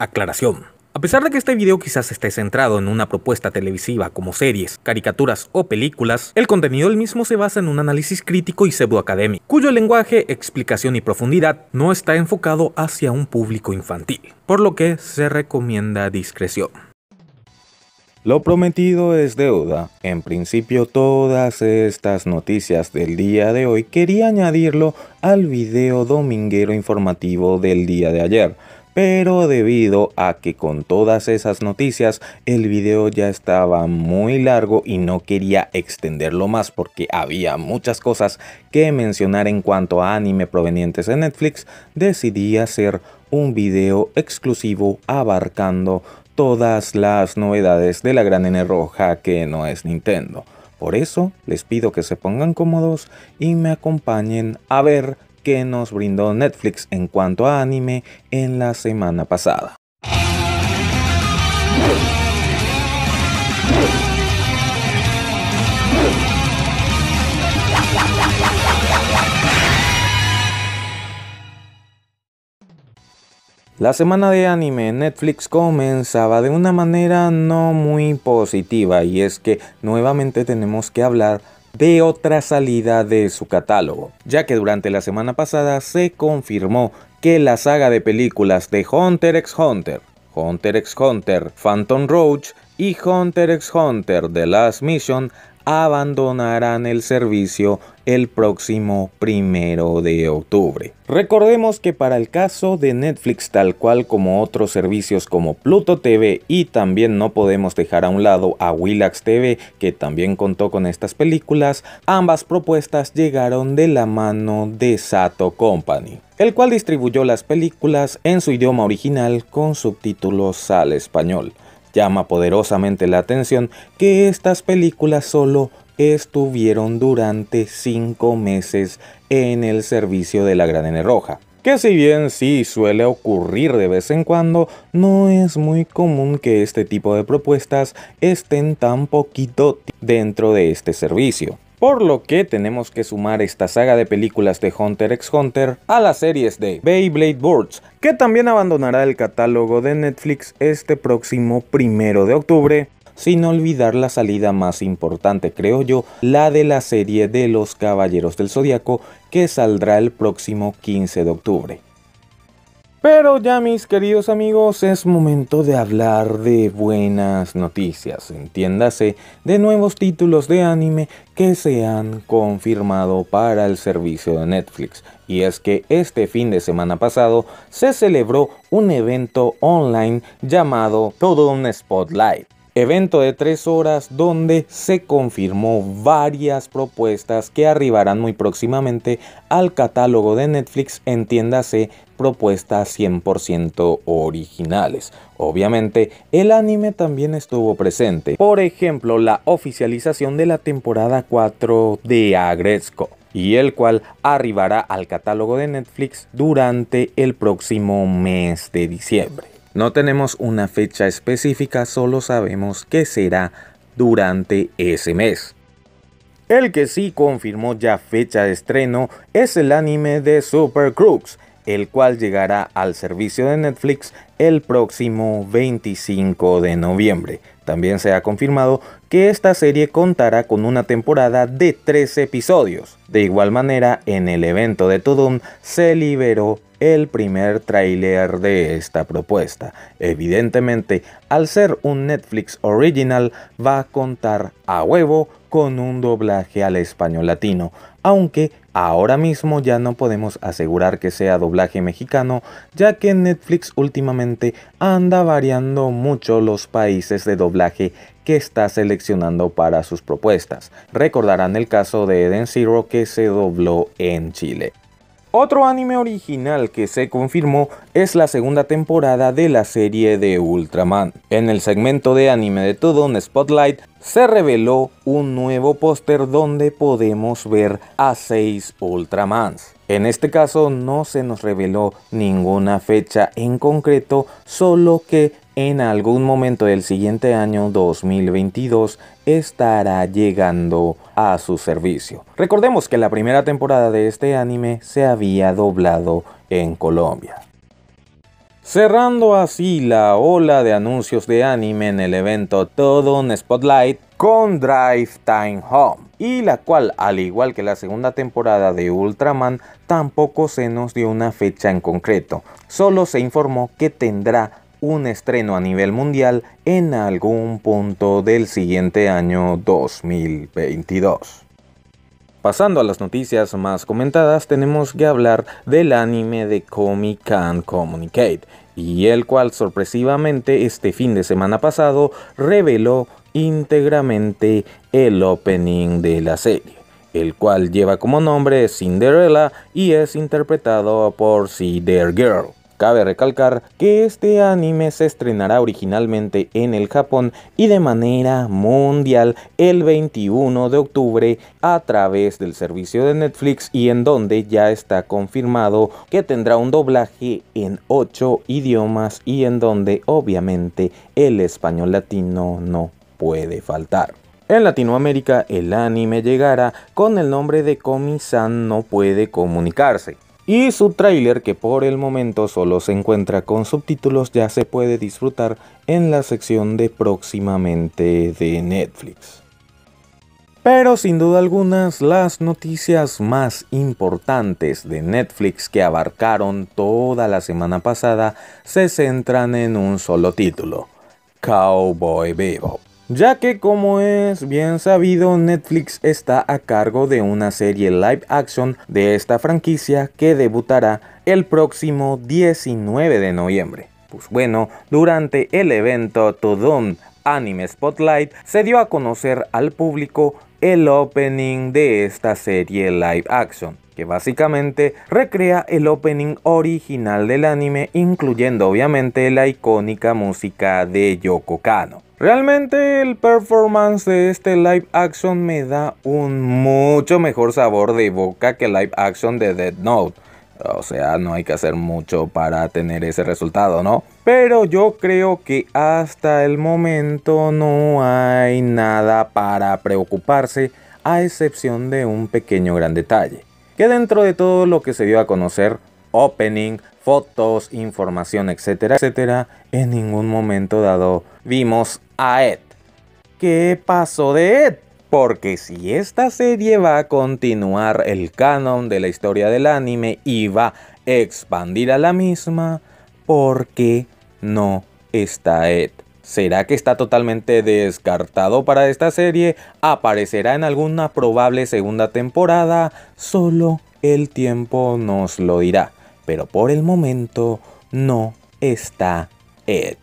Aclaración. A pesar de que este video quizás esté centrado en una propuesta televisiva como series, caricaturas o películas, el contenido del mismo se basa en un análisis crítico y pseudoacadémico, cuyo lenguaje, explicación y profundidad no está enfocado hacia un público infantil, por lo que se recomienda discreción. Lo prometido es deuda. En principio todas estas noticias del día de hoy quería añadirlo al video dominguero informativo del día de ayer. Pero debido a que con todas esas noticias el video ya estaba muy largo y no quería extenderlo más porque había muchas cosas que mencionar en cuanto a anime provenientes de Netflix, decidí hacer un video exclusivo abarcando todas las novedades de la gran N roja que no es Nintendo. Por eso les pido que se pongan cómodos y me acompañen a ver qué nos brindó Netflix en cuanto a anime en la semana pasada. La semana de anime en Netflix comenzaba de una manera no muy positiva y es que nuevamente tenemos que hablar de otra salida de su catálogo, ya que durante la semana pasada se confirmó que la saga de películas de Hunter x Hunter, Hunter x Hunter Phantom Roach y Hunter x Hunter The Last Mission abandonarán el servicio el próximo primero de octubre. Recordemos que para el caso de Netflix tal cual como otros servicios como Pluto TV y también no podemos dejar a un lado a Willax TV que también contó con estas películas, ambas propuestas llegaron de la mano de Sato Company el cual distribuyó las películas en su idioma original con subtítulos al español. Llama poderosamente la atención que estas películas solo estuvieron durante 5 meses en el servicio de la Gran N Roja. Que si bien sí suele ocurrir de vez en cuando, no es muy común que este tipo de propuestas estén tan poquito dentro de este servicio. Por lo que tenemos que sumar esta saga de películas de Hunter x Hunter a las series de Beyblade Boards, que también abandonará el catálogo de Netflix este próximo primero de octubre, sin olvidar la salida más importante, creo yo, la de la serie de los Caballeros del Zodiaco, que saldrá el próximo 15 de octubre. Pero ya mis queridos amigos, es momento de hablar de buenas noticias, entiéndase, de nuevos títulos de anime que se han confirmado para el servicio de Netflix. Y es que este fin de semana pasado se celebró un evento online llamado Todo un Spotlight evento de tres horas donde se confirmó varias propuestas que arribarán muy próximamente al catálogo de Netflix, entiéndase propuestas 100% originales. Obviamente, el anime también estuvo presente. Por ejemplo, la oficialización de la temporada 4 de Agresco y el cual arribará al catálogo de Netflix durante el próximo mes de diciembre. No tenemos una fecha específica, solo sabemos que será durante ese mes. El que sí confirmó ya fecha de estreno es el anime de Super Crooks, el cual llegará al servicio de Netflix el próximo 25 de noviembre. También se ha confirmado que esta serie contará con una temporada de 13 episodios. De igual manera, en el evento de Tudum se liberó el primer tráiler de esta propuesta. Evidentemente, al ser un Netflix original, va a contar a huevo con un doblaje al español latino, aunque ahora mismo ya no podemos asegurar que sea doblaje mexicano, ya que Netflix últimamente anda variando mucho los países de doblaje está seleccionando para sus propuestas. Recordarán el caso de Eden Zero que se dobló en Chile. Otro anime original que se confirmó es la segunda temporada de la serie de Ultraman. En el segmento de anime de todo un Spotlight se reveló un nuevo póster donde podemos ver a 6 Ultramans. En este caso no se nos reveló ninguna fecha en concreto, solo que en algún momento del siguiente año 2022 estará llegando a su servicio. Recordemos que la primera temporada de este anime se había doblado en Colombia. cerrando así la ola de anuncios de anime en el evento Todo un Spotlight con Drive Time Home, y la cual, al igual que la segunda temporada de Ultraman, tampoco se nos dio una fecha en concreto, solo se informó que tendrá un estreno a nivel mundial en algún punto del siguiente año 2022. Pasando a las noticias más comentadas, tenemos que hablar del anime de Comic Can Communicate, y el cual sorpresivamente este fin de semana pasado reveló íntegramente el opening de la serie, el cual lleva como nombre Cinderella y es interpretado por Cider Girl. Cabe recalcar que este anime se estrenará originalmente en el Japón y de manera mundial el 21 de octubre a través del servicio de Netflix y en donde ya está confirmado que tendrá un doblaje en 8 idiomas y en donde obviamente el español latino no puede faltar. En Latinoamérica el anime llegará con el nombre de Komi-san no puede comunicarse y su tráiler que por el momento solo se encuentra con subtítulos ya se puede disfrutar en la sección de próximamente de Netflix. Pero sin duda alguna las noticias más importantes de Netflix que abarcaron toda la semana pasada se centran en un solo título, Cowboy Bebop ya que como es bien sabido Netflix está a cargo de una serie live action de esta franquicia que debutará el próximo 19 de noviembre. Pues bueno, durante el evento Todon Anime Spotlight se dio a conocer al público el opening de esta serie live action, que básicamente recrea el opening original del anime, incluyendo obviamente la icónica música de Yoko Kano. Realmente el performance de este live action me da un mucho mejor sabor de boca que el live action de Dead Note. O sea, no hay que hacer mucho para tener ese resultado, ¿no? Pero yo creo que hasta el momento no hay nada para preocuparse, a excepción de un pequeño gran detalle. Que dentro de todo lo que se dio a conocer, opening, fotos, información, etcétera, etcétera, en ningún momento dado vimos a Ed. ¿Qué pasó de Ed? Porque si esta serie va a continuar el canon de la historia del anime y va a expandir a la misma, ¿por qué no está Ed? ¿Será que está totalmente descartado para esta serie? ¿Aparecerá en alguna probable segunda temporada? Solo el tiempo nos lo dirá. Pero por el momento no está Ed.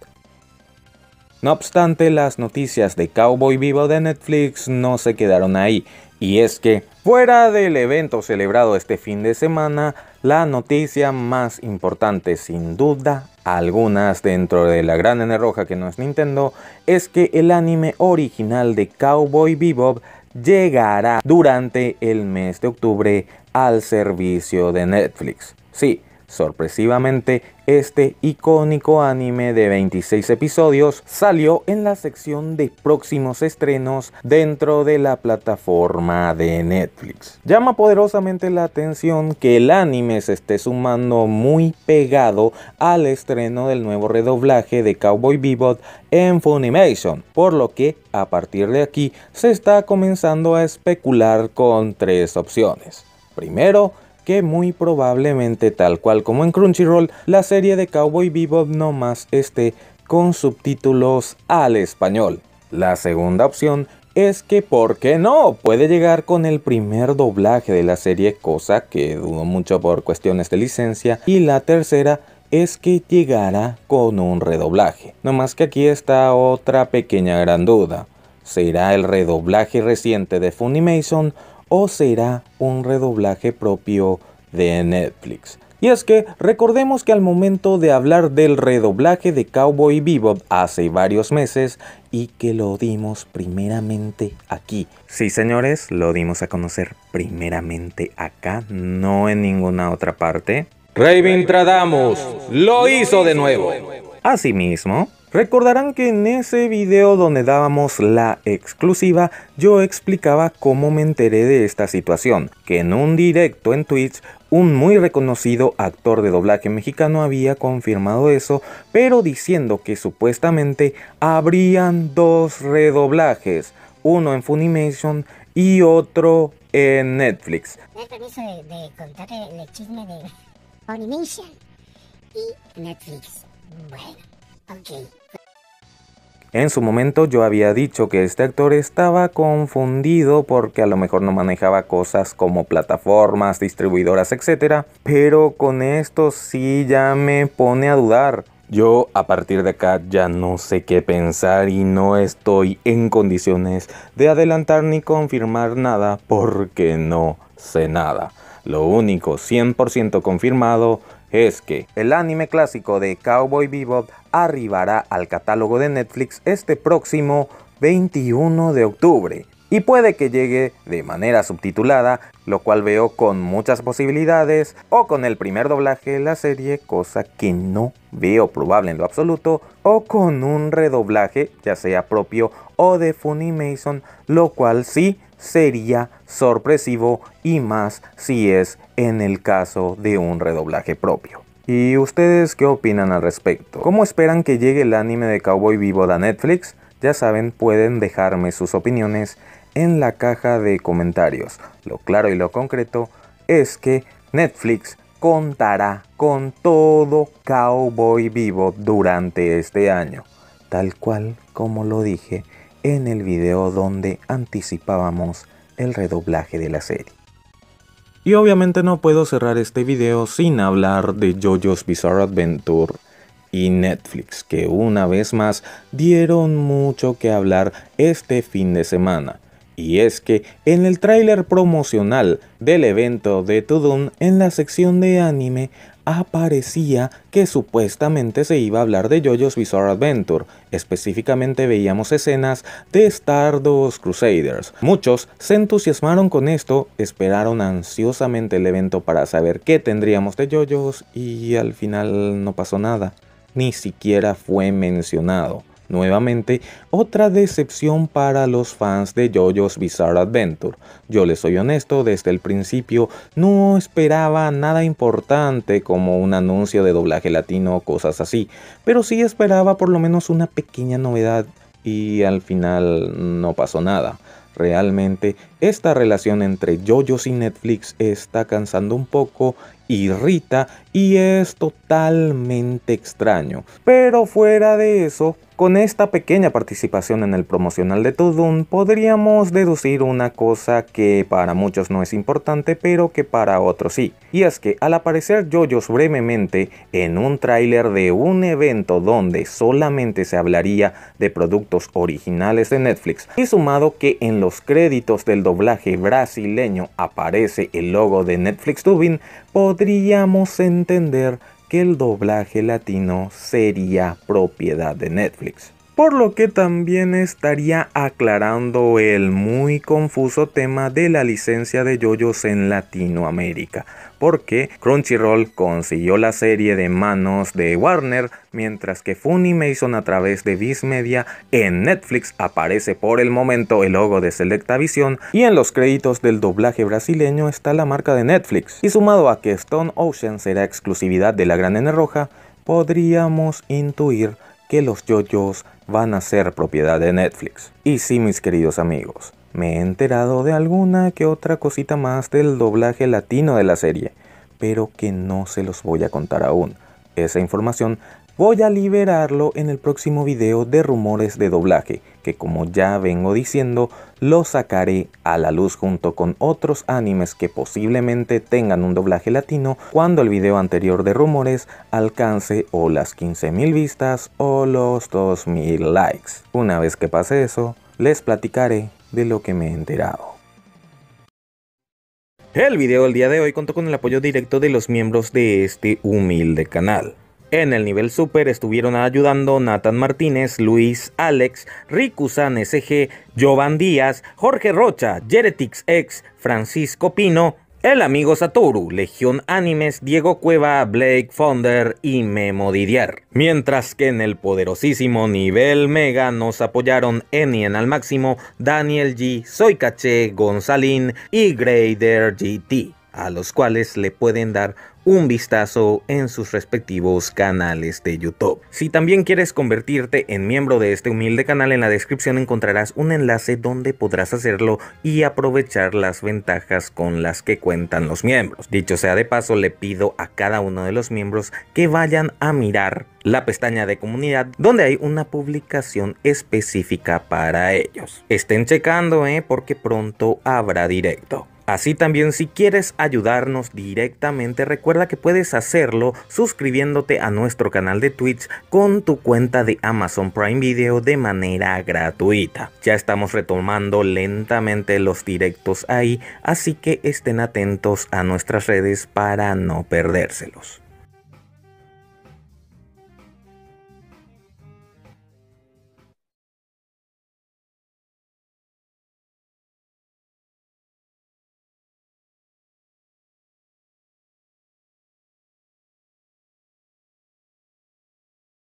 No obstante, las noticias de Cowboy Vivo de Netflix no se quedaron ahí, y es que, fuera del evento celebrado este fin de semana, la noticia más importante sin duda algunas dentro de la gran N roja que no es Nintendo, es que el anime original de Cowboy Bebop llegará durante el mes de octubre al servicio de Netflix. Sí, Sorpresivamente, este icónico anime de 26 episodios salió en la sección de próximos estrenos dentro de la plataforma de Netflix. Llama poderosamente la atención que el anime se esté sumando muy pegado al estreno del nuevo redoblaje de Cowboy Bebop en Funimation, por lo que a partir de aquí se está comenzando a especular con tres opciones. Primero, que muy probablemente tal cual como en Crunchyroll, la serie de Cowboy Bebop no más esté con subtítulos al español. La segunda opción es que, ¿por qué no? Puede llegar con el primer doblaje de la serie, cosa que dudo mucho por cuestiones de licencia. Y la tercera es que llegará con un redoblaje. No más que aquí está otra pequeña gran duda. ¿Será el redoblaje reciente de Funimation o será un redoblaje propio de Netflix. Y es que recordemos que al momento de hablar del redoblaje de Cowboy Bebop hace varios meses y que lo dimos primeramente aquí. Sí, señores, lo dimos a conocer primeramente acá, no en ninguna otra parte. Raven Tradamus lo hizo de nuevo. Asimismo, Recordarán que en ese video donde dábamos la exclusiva, yo explicaba cómo me enteré de esta situación, que en un directo en Twitch un muy reconocido actor de doblaje mexicano había confirmado eso, pero diciendo que supuestamente habrían dos redoblajes, uno en Funimation y otro en Netflix. de el chisme de Funimation y Netflix. Bueno, En su momento yo había dicho que este actor estaba confundido porque a lo mejor no manejaba cosas como plataformas, distribuidoras, etc. Pero con esto sí ya me pone a dudar. Yo a partir de acá ya no sé qué pensar y no estoy en condiciones de adelantar ni confirmar nada porque no sé nada. Lo único 100% confirmado es que el anime clásico de Cowboy Bebop arribará al catálogo de Netflix este próximo 21 de octubre y puede que llegue de manera subtitulada, lo cual veo con muchas posibilidades, o con el primer doblaje de la serie, cosa que no veo probable en lo absoluto, o con un redoblaje, ya sea propio o de Funimation, lo cual sí sería sorpresivo y más si es en el caso de un redoblaje propio. ¿Y ustedes qué opinan al respecto? ¿Cómo esperan que llegue el anime de Cowboy Vivo a Netflix? Ya saben, pueden dejarme sus opiniones en la caja de comentarios. Lo claro y lo concreto es que Netflix contará con todo Cowboy Vivo durante este año, tal cual como lo dije en el video donde anticipábamos el redoblaje de la serie. Y obviamente no puedo cerrar este video sin hablar de JoJo's Bizarre Adventure y Netflix, que una vez más dieron mucho que hablar este fin de semana. Y es que en el tráiler promocional del evento de Tudun en la sección de anime aparecía que supuestamente se iba a hablar de JoJo's Bizarre Adventure. Específicamente veíamos escenas de Stardust Crusaders. Muchos se entusiasmaron con esto, esperaron ansiosamente el evento para saber qué tendríamos de JoJo's y al final no pasó nada. Ni siquiera fue mencionado. Nuevamente, otra decepción para los fans de JoJo's Bizarre Adventure. Yo les soy honesto, desde el principio no esperaba nada importante como un anuncio de doblaje latino o cosas así, pero sí esperaba por lo menos una pequeña novedad y al final no pasó nada. Realmente esta relación entre JoJo's y Netflix está cansando un poco, irrita y es totalmente extraño. Pero fuera de eso, con esta pequeña participación en el promocional de Tudun podríamos deducir una cosa que para muchos no es importante pero que para otros sí. Y es que al aparecer JoJo's brevemente en un tráiler de un evento donde solamente se hablaría de productos originales de Netflix y sumado que en los créditos del doblaje brasileño aparece el logo de Netflix Tubing, podríamos entender que el doblaje latino sería propiedad de Netflix. Por lo que también estaría aclarando el muy confuso tema de la licencia de yoyos en Latinoamérica, porque Crunchyroll consiguió la serie de manos de Warner, mientras que Funimation a través de Viz Media en Netflix aparece por el momento el logo de Selectavision y en los créditos del doblaje brasileño está la marca de Netflix. Y sumado a que Stone Ocean será exclusividad de la Gran N Roja, podríamos intuir que los yoyos van a ser propiedad de Netflix. Y sí, mis queridos amigos, me he enterado de alguna que otra cosita más del doblaje latino de la serie, pero que no se los voy a contar aún. Esa información voy a liberarlo en el próximo video de rumores de doblaje, que como ya vengo diciendo, lo sacaré a la luz junto con otros animes que posiblemente tengan un doblaje latino cuando el video anterior de rumores alcance o las 15.000 vistas o los 2.000 likes. Una vez que pase eso, les platicaré de lo que me he enterado. El video del día de hoy contó con el apoyo directo de los miembros de este humilde canal. En el nivel super estuvieron ayudando Nathan Martínez, Luis Alex, Ricusan SG, Jovan Díaz, Jorge Rocha, Jeretix X, Francisco Pino, el amigo Satoru, Legión Animes, Diego Cueva, Blake Fonder y Memo Didier. Mientras que en el poderosísimo nivel Mega nos apoyaron Enien al máximo, Daniel G, Soy Caché, Gonzalín y Grader GT, a los cuales le pueden dar un vistazo en sus respectivos canales de YouTube. Si también quieres convertirte en miembro de este humilde canal, en la descripción encontrarás un enlace donde podrás hacerlo y aprovechar las ventajas con las que cuentan los miembros. Dicho sea de paso, le pido a cada uno de los miembros que vayan a mirar la pestaña de comunidad donde hay una publicación específica para ellos. Estén checando, ¿eh? porque pronto habrá directo. Así también si quieres ayudarnos directamente recuerda que puedes hacerlo suscribiéndote a nuestro canal de Twitch con tu cuenta de Amazon Prime Video de manera gratuita. Ya estamos retomando lentamente los directos ahí, así que estén atentos a nuestras redes para no perdérselos.